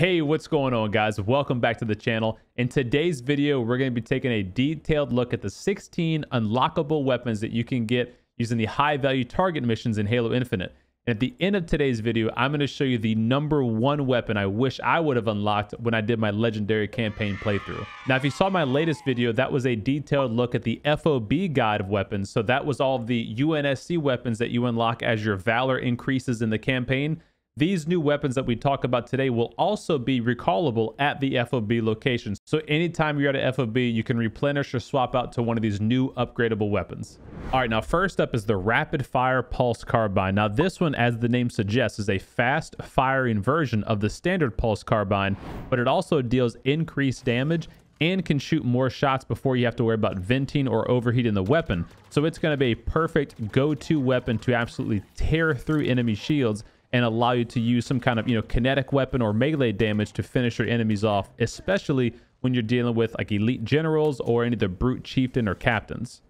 Hey, what's going on guys? Welcome back to the channel. In today's video, we're going to be taking a detailed look at the 16 unlockable weapons that you can get using the high value target missions in Halo Infinite. And at the end of today's video, I'm going to show you the number one weapon I wish I would have unlocked when I did my legendary campaign playthrough. Now, if you saw my latest video, that was a detailed look at the FOB guide of weapons. So that was all the UNSC weapons that you unlock as your valor increases in the campaign. These new weapons that we talk about today will also be recallable at the FOB locations. So anytime you're at a FOB, you can replenish or swap out to one of these new upgradable weapons. All right, now first up is the Rapid Fire Pulse Carbine. Now this one, as the name suggests, is a fast firing version of the standard Pulse Carbine, but it also deals increased damage and can shoot more shots before you have to worry about venting or overheating the weapon. So it's going to be a perfect go-to weapon to absolutely tear through enemy shields and allow you to use some kind of, you know, kinetic weapon or melee damage to finish your enemies off, especially when you're dealing with like elite generals or any of the brute chieftain or captains.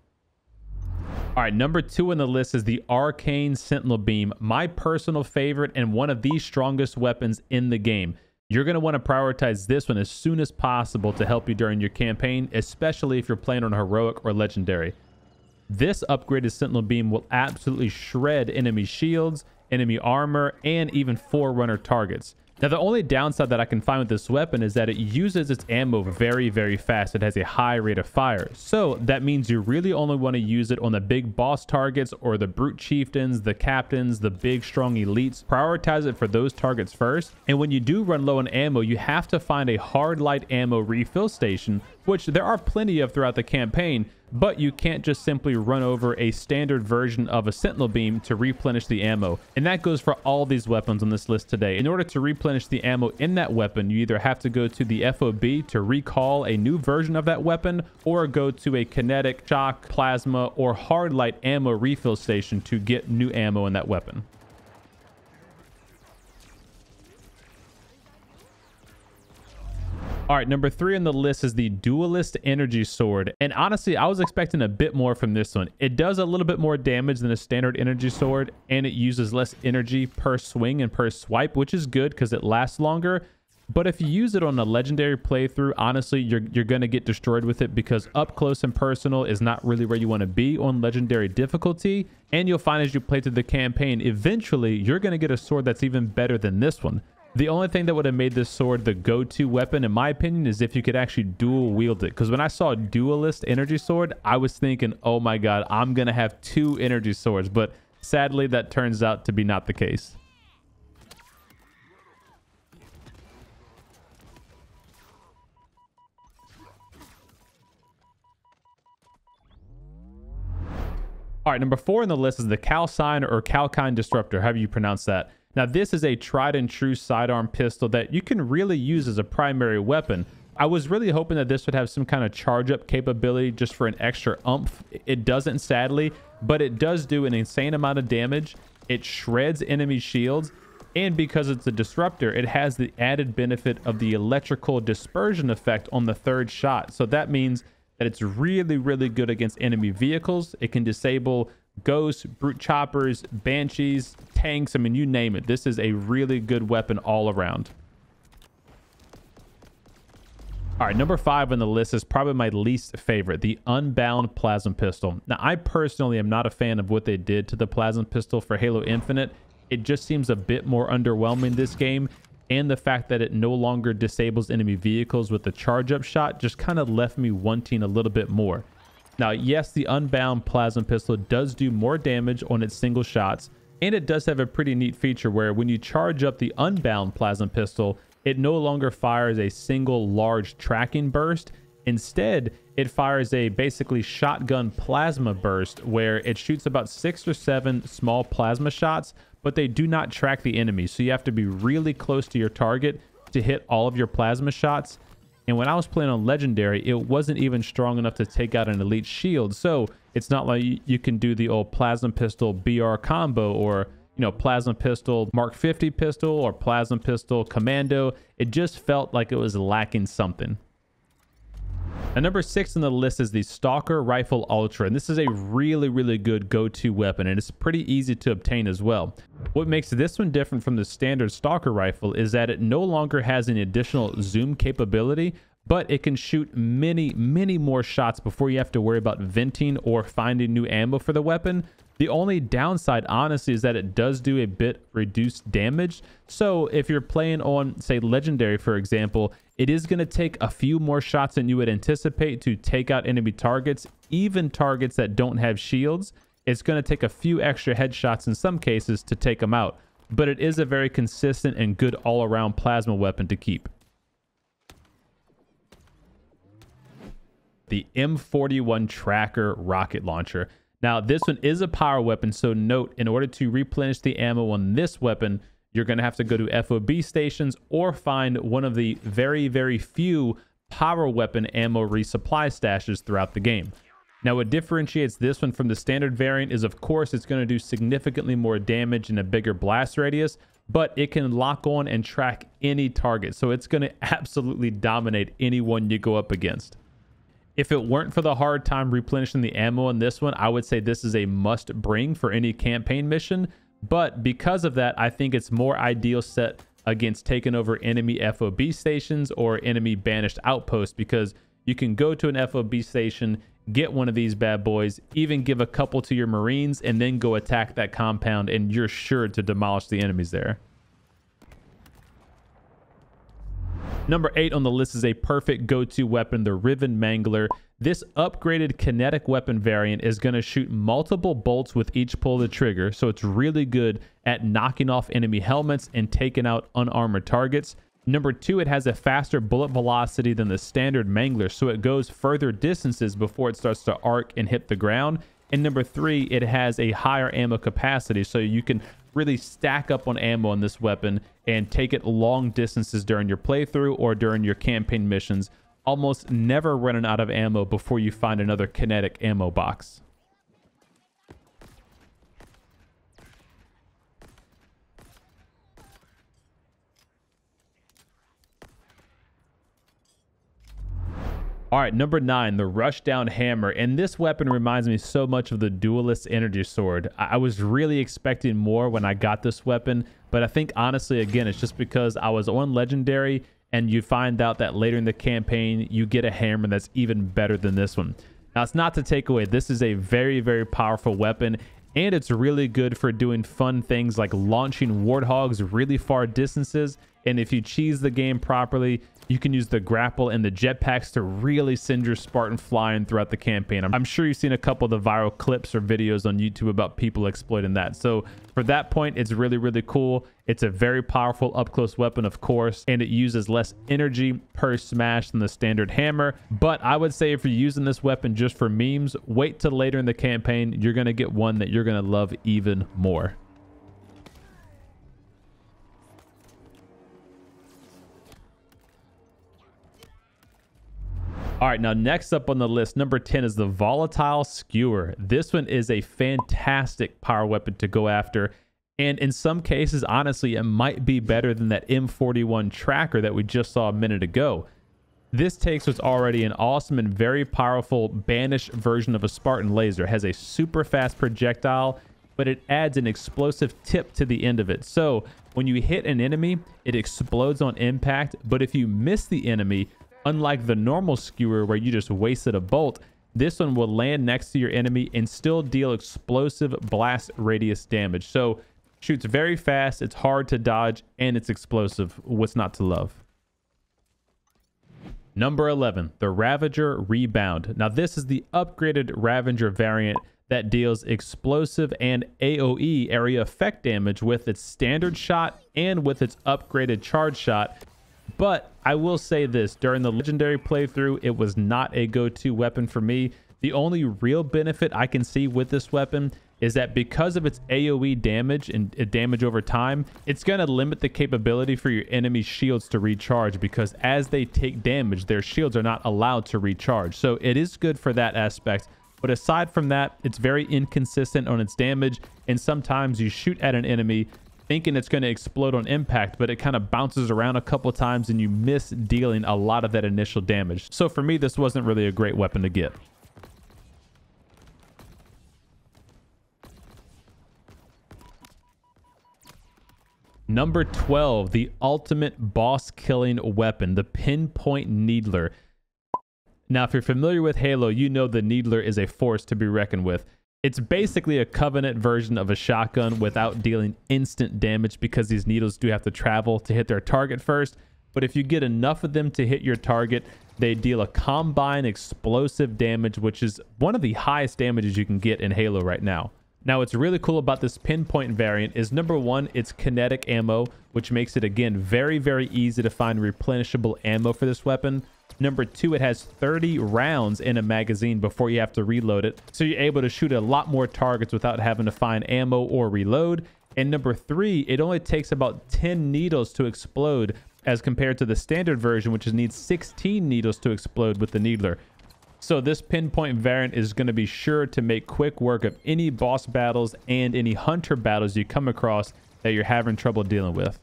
All right, number two on the list is the Arcane Sentinel Beam, my personal favorite and one of the strongest weapons in the game. You're going to want to prioritize this one as soon as possible to help you during your campaign, especially if you're playing on heroic or legendary. This upgraded Sentinel Beam will absolutely shred enemy shields enemy armor, and even Forerunner targets. Now, the only downside that I can find with this weapon is that it uses its ammo very, very fast. It has a high rate of fire. So that means you really only want to use it on the big boss targets or the brute chieftains, the captains, the big, strong elites. Prioritize it for those targets first. And when you do run low on ammo, you have to find a hard light ammo refill station, which there are plenty of throughout the campaign, but you can't just simply run over a standard version of a sentinel beam to replenish the ammo. And that goes for all these weapons on this list today. In order to replenish the ammo in that weapon, you either have to go to the FOB to recall a new version of that weapon or go to a kinetic, shock, plasma, or hard light ammo refill station to get new ammo in that weapon. All right, number three on the list is the Duelist Energy Sword. And honestly, I was expecting a bit more from this one. It does a little bit more damage than a standard energy sword, and it uses less energy per swing and per swipe, which is good because it lasts longer. But if you use it on a legendary playthrough, honestly, you're, you're going to get destroyed with it because up close and personal is not really where you want to be on legendary difficulty. And you'll find as you play through the campaign, eventually you're going to get a sword that's even better than this one. The only thing that would have made this sword the go-to weapon, in my opinion, is if you could actually dual wield it. Because when I saw dualist Energy Sword, I was thinking, oh my god, I'm going to have two energy swords. But sadly, that turns out to be not the case. All right, number four on the list is the Calcine or Calcine Disruptor, however you pronounce that. Now, this is a tried and true sidearm pistol that you can really use as a primary weapon. I was really hoping that this would have some kind of charge up capability just for an extra umph. It doesn't, sadly, but it does do an insane amount of damage. It shreds enemy shields. And because it's a disruptor, it has the added benefit of the electrical dispersion effect on the third shot. So that means that it's really, really good against enemy vehicles. It can disable ghosts, brute choppers, banshees, tanks. I mean, you name it. This is a really good weapon all around. All right, number five on the list is probably my least favorite, the Unbound Plasma Pistol. Now, I personally am not a fan of what they did to the Plasma Pistol for Halo Infinite. It just seems a bit more underwhelming this game, and the fact that it no longer disables enemy vehicles with the charge-up shot just kind of left me wanting a little bit more. Now, yes, the Unbound Plasma Pistol does do more damage on its single shots, and it does have a pretty neat feature where when you charge up the Unbound Plasma Pistol, it no longer fires a single large tracking burst. Instead, it fires a basically shotgun plasma burst where it shoots about six or seven small plasma shots, but they do not track the enemy. So you have to be really close to your target to hit all of your plasma shots. And when I was playing on Legendary, it wasn't even strong enough to take out an Elite Shield. So it's not like you can do the old Plasma Pistol BR combo or, you know, Plasma Pistol Mark 50 pistol or Plasma Pistol Commando. It just felt like it was lacking something. And number six on the list is the Stalker Rifle Ultra, and this is a really, really good go-to weapon, and it's pretty easy to obtain as well. What makes this one different from the standard Stalker Rifle is that it no longer has an additional zoom capability, but it can shoot many, many more shots before you have to worry about venting or finding new ammo for the weapon. The only downside, honestly, is that it does do a bit reduced damage. So if you're playing on, say, Legendary, for example, it is going to take a few more shots than you would anticipate to take out enemy targets, even targets that don't have shields. It's going to take a few extra headshots in some cases to take them out, but it is a very consistent and good all-around plasma weapon to keep. The M41 Tracker Rocket Launcher. Now, this one is a power weapon, so note, in order to replenish the ammo on this weapon, you're going to have to go to FOB stations or find one of the very, very few power weapon ammo resupply stashes throughout the game. Now, what differentiates this one from the standard variant is, of course, it's going to do significantly more damage and a bigger blast radius, but it can lock on and track any target. So it's going to absolutely dominate anyone you go up against. If it weren't for the hard time replenishing the ammo in this one, I would say this is a must bring for any campaign mission. But because of that, I think it's more ideal set against taking over enemy FOB stations or enemy banished outposts because you can go to an FOB station, get one of these bad boys, even give a couple to your Marines, and then go attack that compound, and you're sure to demolish the enemies there. Number eight on the list is a perfect go-to weapon, the Riven Mangler. This upgraded kinetic weapon variant is going to shoot multiple bolts with each pull of the trigger, so it's really good at knocking off enemy helmets and taking out unarmored targets. Number two, it has a faster bullet velocity than the standard Mangler, so it goes further distances before it starts to arc and hit the ground. And number three, it has a higher ammo capacity, so you can really stack up on ammo on this weapon and take it long distances during your playthrough or during your campaign missions, almost never running out of ammo before you find another kinetic ammo box. All right, number nine, the Rushdown Hammer. And this weapon reminds me so much of the Duelist Energy Sword. I was really expecting more when I got this weapon, but I think honestly, again, it's just because I was on Legendary and you find out that later in the campaign, you get a hammer that's even better than this one. Now, it's not to take away, this is a very, very powerful weapon, and it's really good for doing fun things like launching warthogs really far distances. And if you cheese the game properly, you can use the grapple and the jetpacks to really send your Spartan flying throughout the campaign. I'm sure you've seen a couple of the viral clips or videos on YouTube about people exploiting that. So for that point, it's really, really cool. It's a very powerful up-close weapon, of course, and it uses less energy per smash than the standard hammer. But I would say if you're using this weapon just for memes, wait till later in the campaign. You're going to get one that you're going to love even more. All right, now next up on the list, number 10 is the Volatile Skewer. This one is a fantastic power weapon to go after. And in some cases, honestly, it might be better than that M41 tracker that we just saw a minute ago. This takes what's already an awesome and very powerful banished version of a Spartan laser. It has a super fast projectile, but it adds an explosive tip to the end of it. So when you hit an enemy, it explodes on impact, but if you miss the enemy, Unlike the normal skewer where you just wasted a bolt, this one will land next to your enemy and still deal explosive blast radius damage. So shoots very fast, it's hard to dodge, and it's explosive. What's not to love? Number 11, the Ravager Rebound. Now this is the upgraded Ravager variant that deals explosive and AoE area effect damage with its standard shot and with its upgraded charge shot but I will say this during the legendary playthrough, it was not a go to weapon for me. The only real benefit I can see with this weapon is that because of its AoE damage and uh, damage over time, it's going to limit the capability for your enemy shields to recharge because as they take damage, their shields are not allowed to recharge. So it is good for that aspect. But aside from that, it's very inconsistent on its damage. And sometimes you shoot at an enemy, thinking it's going to explode on impact, but it kind of bounces around a couple times and you miss dealing a lot of that initial damage. So for me, this wasn't really a great weapon to get. Number 12, the ultimate boss killing weapon, the Pinpoint Needler. Now, if you're familiar with Halo, you know the Needler is a force to be reckoned with. It's basically a Covenant version of a shotgun without dealing instant damage because these needles do have to travel to hit their target first. But if you get enough of them to hit your target, they deal a combine explosive damage, which is one of the highest damages you can get in Halo right now. Now, what's really cool about this pinpoint variant is number one, it's kinetic ammo, which makes it, again, very, very easy to find replenishable ammo for this weapon. Number two, it has 30 rounds in a magazine before you have to reload it. So you're able to shoot a lot more targets without having to find ammo or reload. And number three, it only takes about 10 needles to explode as compared to the standard version, which needs 16 needles to explode with the Needler. So this pinpoint variant is going to be sure to make quick work of any boss battles and any hunter battles you come across that you're having trouble dealing with.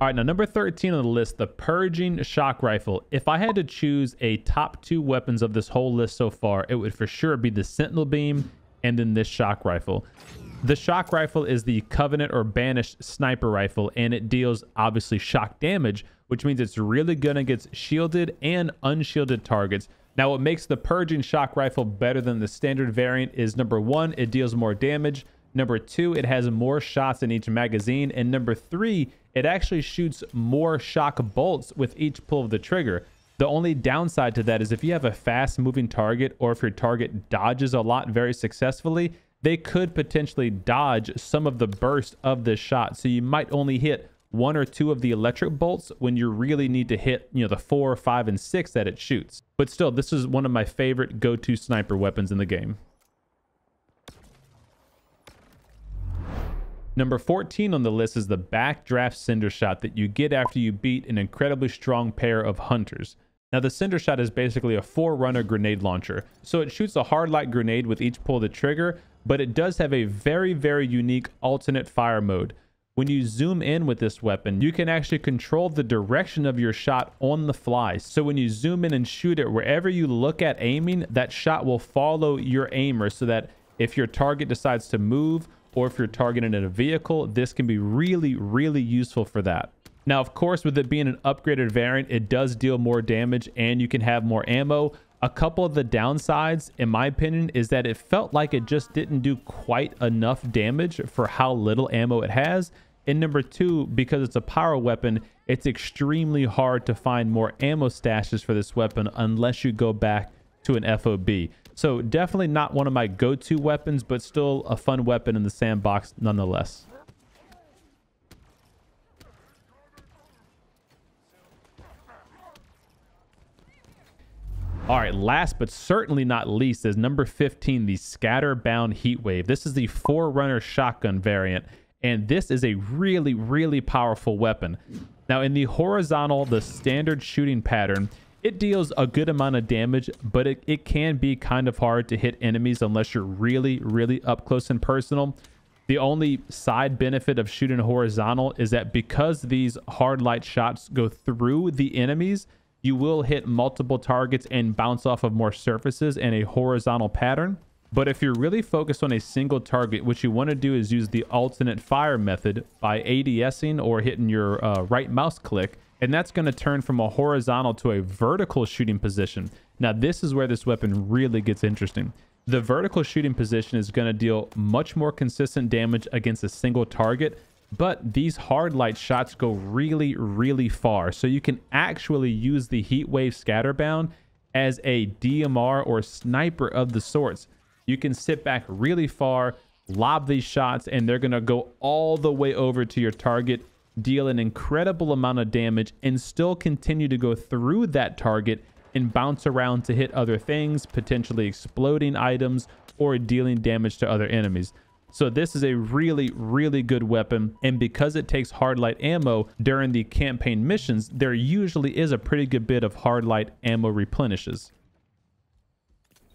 All right, now number 13 on the list, the Purging Shock Rifle. If I had to choose a top two weapons of this whole list so far, it would for sure be the Sentinel Beam and then this Shock Rifle. The Shock Rifle is the Covenant or Banished Sniper Rifle, and it deals obviously shock damage, which means it's really good against shielded and unshielded targets. Now, what makes the Purging Shock Rifle better than the standard variant is number one, it deals more damage. Number two, it has more shots in each magazine. And number three, it actually shoots more shock bolts with each pull of the trigger. The only downside to that is if you have a fast moving target or if your target dodges a lot very successfully, they could potentially dodge some of the burst of this shot. So you might only hit one or two of the electric bolts when you really need to hit, you know, the four, five, and six that it shoots. But still, this is one of my favorite go-to sniper weapons in the game. Number 14 on the list is the backdraft cinder shot that you get after you beat an incredibly strong pair of hunters. Now the cinder shot is basically a forerunner grenade launcher. So it shoots a hard light grenade with each pull of the trigger, but it does have a very, very unique alternate fire mode. When you zoom in with this weapon, you can actually control the direction of your shot on the fly. So when you zoom in and shoot it, wherever you look at aiming, that shot will follow your aimer so that if your target decides to move or if you're targeting in a vehicle, this can be really, really useful for that. Now, of course, with it being an upgraded variant, it does deal more damage and you can have more ammo. A couple of the downsides, in my opinion, is that it felt like it just didn't do quite enough damage for how little ammo it has. And number two, because it's a power weapon, it's extremely hard to find more ammo stashes for this weapon unless you go back to an FOB. So definitely not one of my go-to weapons, but still a fun weapon in the sandbox nonetheless. All right, last but certainly not least is number 15, the Scatterbound Heatwave. This is the Forerunner shotgun variant and this is a really, really powerful weapon. Now, in the horizontal, the standard shooting pattern, it deals a good amount of damage, but it, it can be kind of hard to hit enemies unless you're really, really up close and personal. The only side benefit of shooting horizontal is that because these hard light shots go through the enemies, you will hit multiple targets and bounce off of more surfaces in a horizontal pattern. But if you're really focused on a single target, what you want to do is use the alternate fire method by ADSing or hitting your uh, right mouse click. And that's going to turn from a horizontal to a vertical shooting position. Now, this is where this weapon really gets interesting. The vertical shooting position is going to deal much more consistent damage against a single target, but these hard light shots go really, really far. So you can actually use the heat wave scatterbound as a DMR or sniper of the sorts you can sit back really far, lob these shots, and they're going to go all the way over to your target, deal an incredible amount of damage, and still continue to go through that target and bounce around to hit other things, potentially exploding items or dealing damage to other enemies. So this is a really, really good weapon. And because it takes hard light ammo during the campaign missions, there usually is a pretty good bit of hard light ammo replenishes.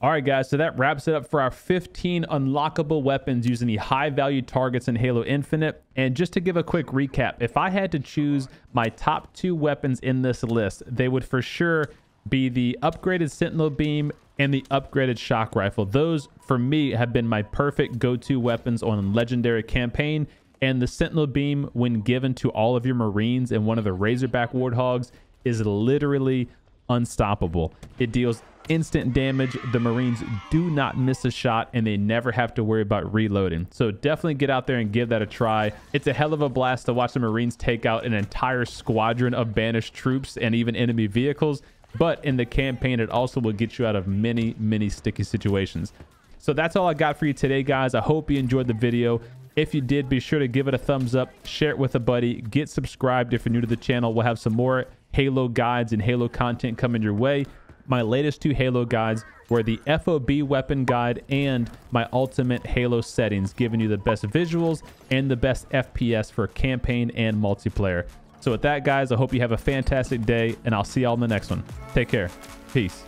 All right, guys, so that wraps it up for our 15 unlockable weapons using the high value targets in Halo Infinite. And just to give a quick recap, if I had to choose my top two weapons in this list, they would for sure be the upgraded Sentinel Beam and the upgraded Shock Rifle. Those, for me, have been my perfect go-to weapons on Legendary Campaign. And the Sentinel Beam, when given to all of your Marines and one of the Razorback Warthogs, is literally unstoppable. It deals instant damage. The Marines do not miss a shot and they never have to worry about reloading. So definitely get out there and give that a try. It's a hell of a blast to watch the Marines take out an entire squadron of banished troops and even enemy vehicles. But in the campaign, it also will get you out of many, many sticky situations. So that's all I got for you today, guys. I hope you enjoyed the video. If you did, be sure to give it a thumbs up, share it with a buddy, get subscribed if you're new to the channel. We'll have some more Halo guides and Halo content coming your way my latest two Halo guides were the FOB weapon guide and my ultimate Halo settings, giving you the best visuals and the best FPS for campaign and multiplayer. So with that, guys, I hope you have a fantastic day, and I'll see y'all in the next one. Take care. Peace.